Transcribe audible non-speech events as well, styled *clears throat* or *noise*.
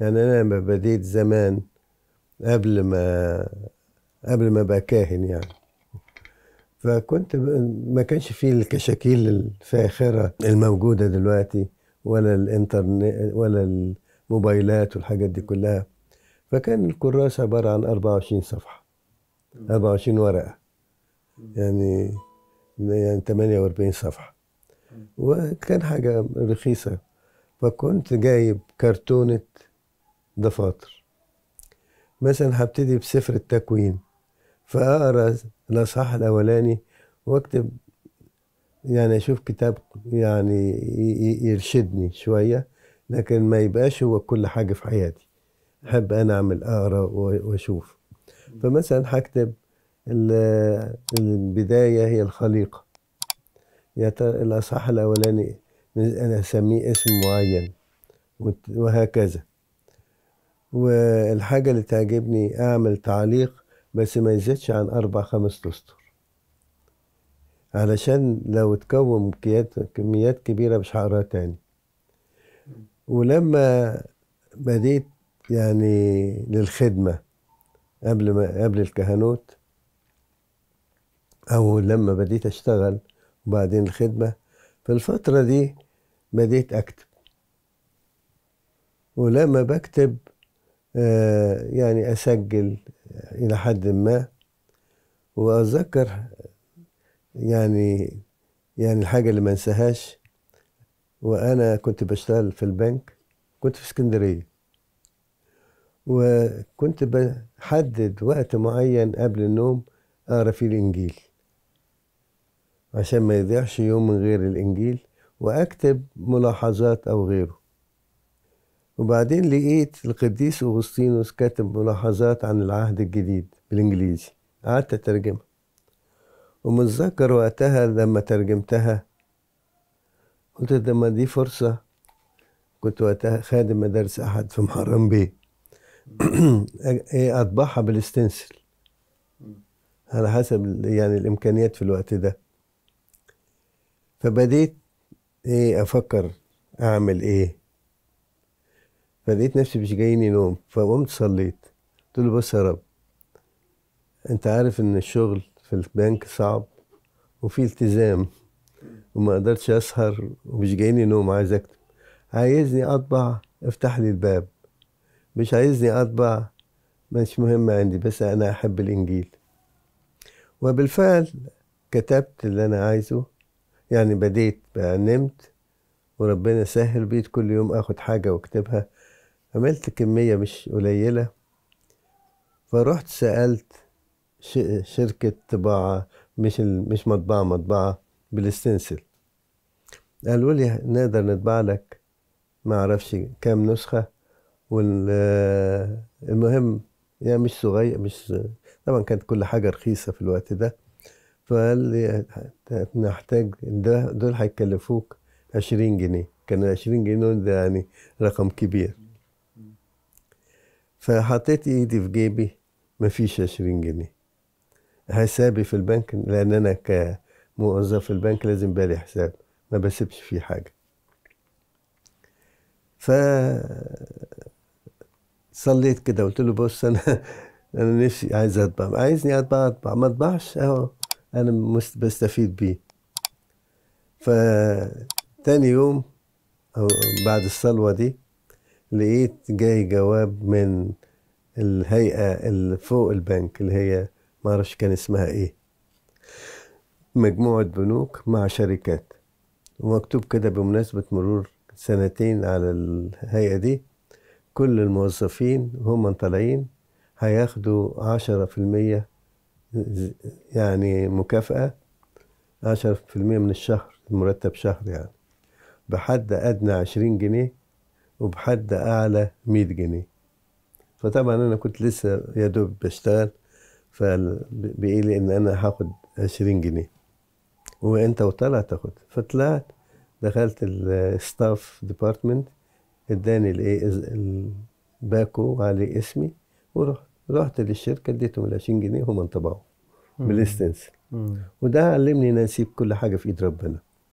يعني أنا لما بديت زمان قبل ما قبل ما أبقى كاهن يعني. فكنت ما كانش فيه الكشاكيل الفاخرة الموجودة دلوقتي ولا الانترنت ولا الموبايلات والحاجات دي كلها. فكان الكراس عبارة عن 24 صفحة 24 ورقة. يعني يعني 48 صفحة. وكان حاجة رخيصة. فكنت جايب كرتونة دفاتر مثلا هبتدي بسفر التكوين فأقرأ الأصحاح الأولاني وأكتب يعني أشوف كتاب يعني يرشدني شوية لكن ما يبقاش هو كل حاجة في حياتي. أحب أنا أعمل أقرأ وأشوف. فمثلا هكتب ال- البداية هي الخليقة. يا ترى الأصحاح الأولاني أنا أسميه اسم معين وهكذا. والحاجة اللي تعجبني أعمل تعليق بس ما يزيدش عن أربع خمس أسطر. علشان لو تكون كميات كبيرة مش هقراها تاني. ولما بديت يعني للخدمة قبل ما قبل الكهنوت أو لما بديت أشتغل وبعدين الخدمة في الفترة دي بديت أكتب. ولما بكتب يعني أسجل إلى حد ما وأتذكر يعني يعني الحاجة اللي ما أنساهاش. وأنا كنت بشتغل في البنك كنت في اسكندرية. وكنت بحدد وقت معين قبل النوم أقرأ فيه الإنجيل. عشان ما يضيعش يوم من غير الإنجيل وأكتب ملاحظات أو غيره. وبعدين لقيت القديس أغسطينوس كاتب ملاحظات عن العهد الجديد بالإنجليزي. قعدت أترجمها. ومتذكر وقتها لما ترجمتها قلت ده ما دي فرصة. كنت وقتها خادم مدارس أحد في محرم بيه *clears throat* أطبعها بالستنسل. على حسب يعني الإمكانيات في الوقت ده. فبديت إيه أفكر أعمل إيه. فلقيت نفسي مش جايني نوم فقمت صليت. قلت له بص يا رب أنت عارف إن الشغل في البنك صعب وفي التزام وما قدرتش أسهر ومش جايني نوم عايز أكتب. عايزني أطبع؟ افتح لي الباب. مش عايزني أطبع؟ مش مهم عندي بس أنا أحب الإنجيل. وبالفعل كتبت اللي أنا عايزه. يعني بديت بقى نمت وربنا سهل بقيت كل يوم آخد حاجة وأكتبها. عملت كمية مش قليلة فرحت سألت شركة طباعة مش مش مطبعة مطبعة بالستنسل. قالوا لي نقدر نطبع لك ما أعرفش كام نسخة والمهم يعني مش صغير مش طبعا كانت كل حاجة رخيصة في الوقت ده. فقال لي نحتاج ده دول هيكلفوك عشرين جنيه. كان عشرين جنيه ده يعني رقم كبير. فحطيت ايدي في جيبي مفيش عشرين جنيه. حسابي في البنك لأن أنا كموظف في البنك لازم بالي حساب ما بسيبش فيه حاجة. ف صليت كده قلت له بص أنا *laughs* أنا نفسي عايز أطبع. عايزني أطبع أطبع. ما أطبعش أهو أنا بستفيد بيه. فتاني يوم أو بعد الصلوة دي لقيت جاي جواب من الهيئة اللي فوق البنك اللي هي ما أعرفش كان اسمها إيه. مجموعة بنوك مع شركات. ومكتوب كده بمناسبة مرور سنتين على الهيئة دي كل الموظفين وهم طالعين هياخدوا عشرة في المية يعني مكافأة عشرة في المية من الشهر المرتب شهر يعني. بحد أدنى عشرين جنيه وبحد أعلى مية جنيه. فطبعا أنا كنت لسه يا دوب بشتغل فبقي لي إن أنا هاخد عشرين جنيه. وأنت وطلع تاخد فطلعت دخلت ال staff department إداني الايه الباكو عليه اسمي ورحت رحت للشركة اديتهم ال 20 جنيه هم انطبعوا بال stencil مم. وده علمني إن أسيب كل حاجة في إيد ربنا.